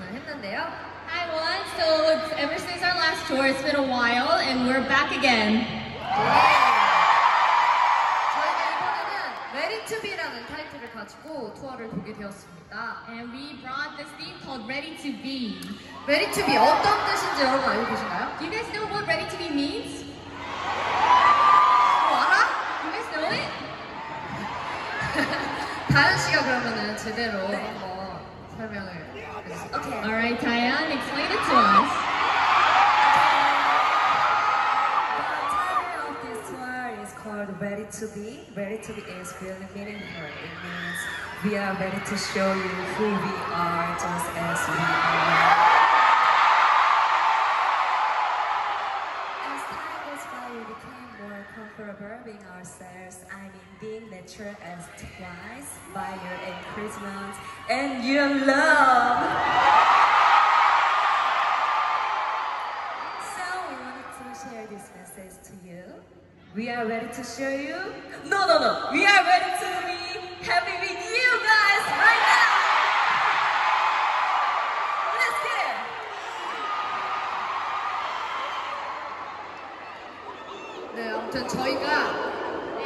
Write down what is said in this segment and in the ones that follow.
미국에 방문을 했는데요. Hi everyone. So it's, ever since our last tour, it's been a while, and we're back again. 저희가 이번에는 Ready to Be라는 타이틀을 가지고 투어를 보게 되었습니다. And we brought this theme called Ready to Be. Ready to Be 어떤 뜻인지 여러분 알고 계신가요? Do you guys know what Ready to Be means? 뭐 알아? You guys know it? 다현 씨가 그러면은 제대로 한번 familiar. Okay. All right, Dahyun, explain it to us. called ready to be. Ready to be is really meaning her. It means we are ready to show you who we are just as we are. being natural as twice by your encouragement and your love. So we wanted to share this message to you. We are ready to show you. No, no, no. We are ready to be happy with you guys right now. Let's get it. 네, 아무튼 저희가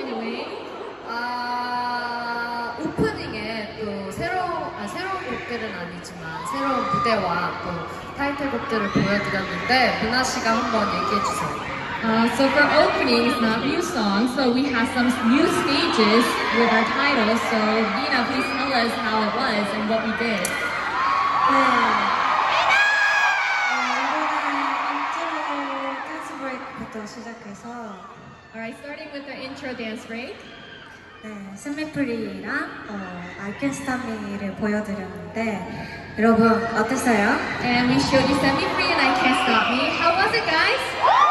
Anyway, 아, 오프닝에 또 새로운, 아, 새로운 곡들은 아니지만 새로운 무대와 또 타이틀곡들을 보여드렸는데 씨가 한번 Uh, so for openings, not new songs, so we have some new stages with our titles. So Mina, please tell us how it was and what we did. Alright, starting with the intro dance break. 네, 스미프리랑 어, 알켄스타미를 보여드렸는데 여러분 어땠어요? And we showed you Set Me Free and I Can't Stop Me. How was it, guys?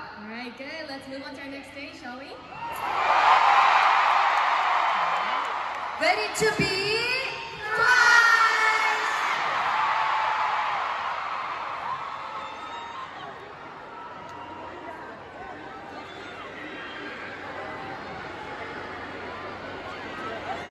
All right, good. Let's move on to our next stage, shall we? Ready to be!